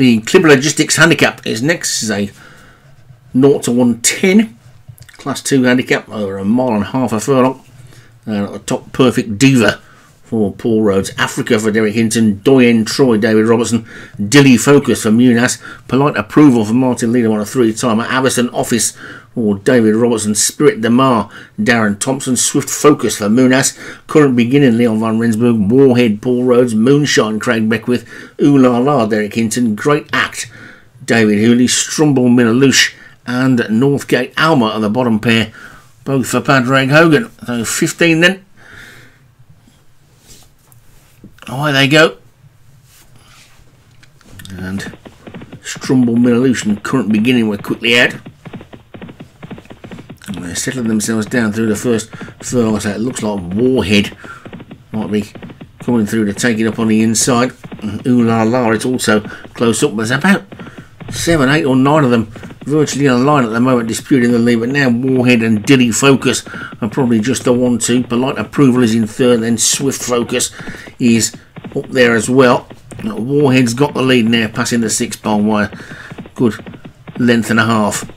The Clipper Logistics handicap is next. This is a 0 to 110 class 2 handicap over a mile and a half a furlong. And at the top, Perfect Diva for Paul Rhodes, Africa for Derek Hinton, Doyen Troy, David Robertson, Dilly Focus for Munas, Polite Approval for Martin Leader on a three timer, Avison Office for David Robertson, Spirit Demar, Darren Thompson, Swift Focus for Munas, Current Beginning, Leon Van Rensburg, Warhead, Paul Rhodes, Moonshine, Craig Beckwith, Ooh La La, Derek Hinton, Great Act, David Hooley, Strumble, Minalush, and Northgate Alma are the bottom pair, both for Padraig Hogan. So 15 then. Away they go. And Strumble Middlelution current beginning were quickly out. And they're settling themselves down through the first furlong. So it looks like Warhead might be coming through to take it up on the inside. Ooh la la, it's also close up. There's about seven, eight, or nine of them virtually on line at the moment, disputing the lead. But now Warhead and Dilly Focus are probably just the one two. Polite Approval is in third, then Swift Focus is up there as well. Warhead's got the lead now, passing the six bar wire. Good length and a half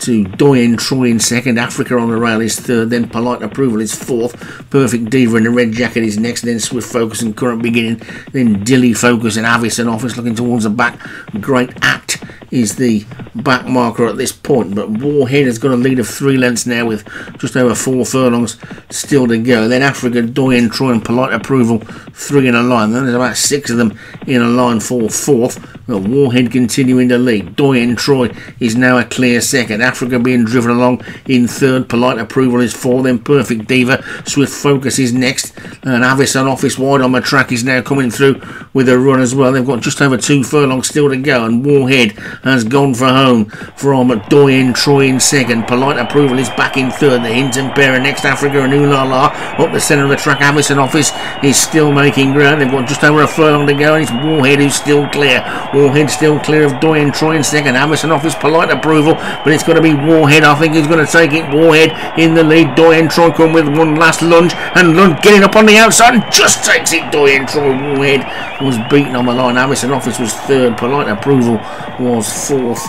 to Doyen Troy in second, Africa on the rail is third, then Polite Approval is fourth, Perfect Diva in the red jacket is next, then Swift Focus and Current Beginning, then Dilly Focus and Avison Office looking towards the back. Great Act is the back marker at this point, but Warhead has got a lead of three lengths now with just over four furlongs still to go. Then Africa, Doyen Troy and Polite Approval, three in a line. Then there's about six of them in a line for fourth. Warhead continuing to lead. Doyen Troy is now a clear second. Africa being driven along in third. Polite Approval is four. Then Perfect Diva. Swift Focus is next. And Avison Office wide on the track is now coming through with a run as well. They've got just over two furlongs still to go. And Warhead has gone for home from Doyen Troy in second. Polite Approval is back in third. The Hinton pair next. Africa and Ooh La La up the centre of the track. Avison Office is still making ground. They've got just over a furlong to go. And it's Warhead who's still clear. Warhead still clear of Doyen Troy in second. Avison Office polite approval, but it's got to be Warhead. I think he's going to take it. Warhead in the lead. Doyen Troy come with one last lunge, and Lund getting up on the outside and just takes it. Doyen Troy. Warhead was beaten on the line. Avison Office was third. Polite approval was fourth.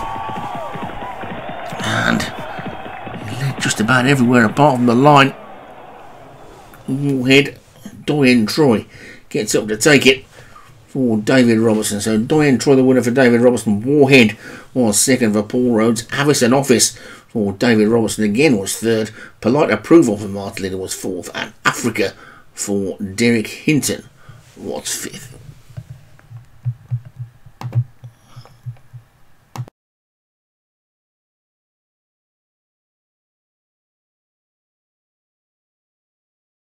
Just about everywhere apart from the line. Warhead, Doyen Troy gets up to take it for David Robertson. So Doyen Troy the winner for David Robertson. Warhead was second for Paul Rhodes. Avison Office for David Robertson again was third. Polite Approval for Martin Leader was fourth. And Africa for Derek Hinton was fifth.